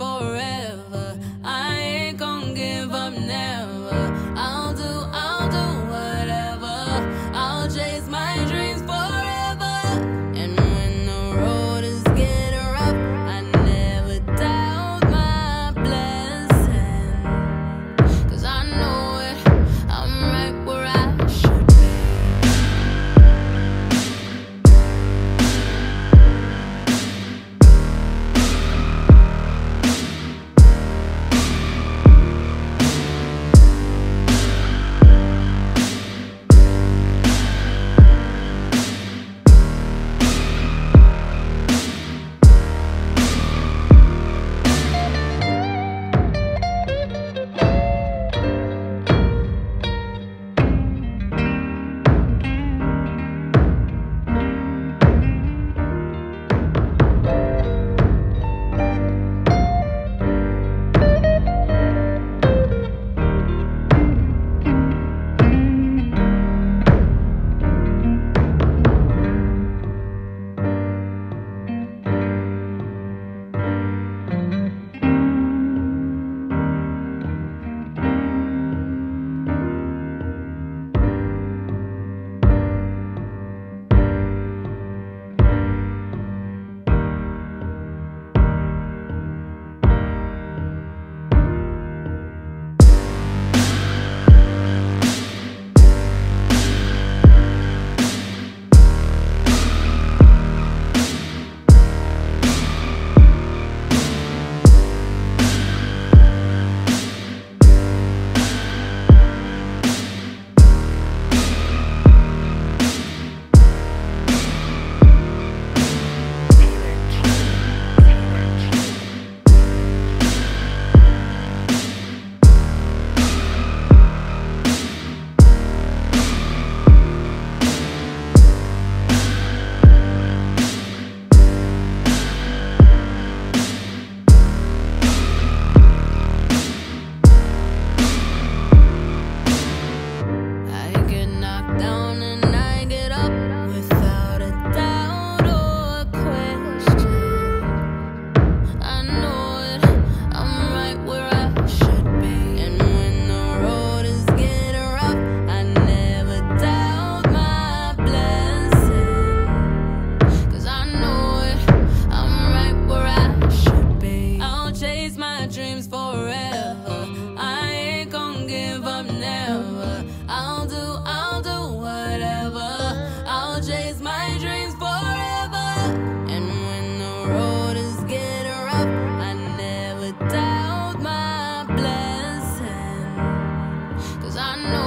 forever. my dreams forever. And when the road is getting rough, I never doubt my blessing. I know.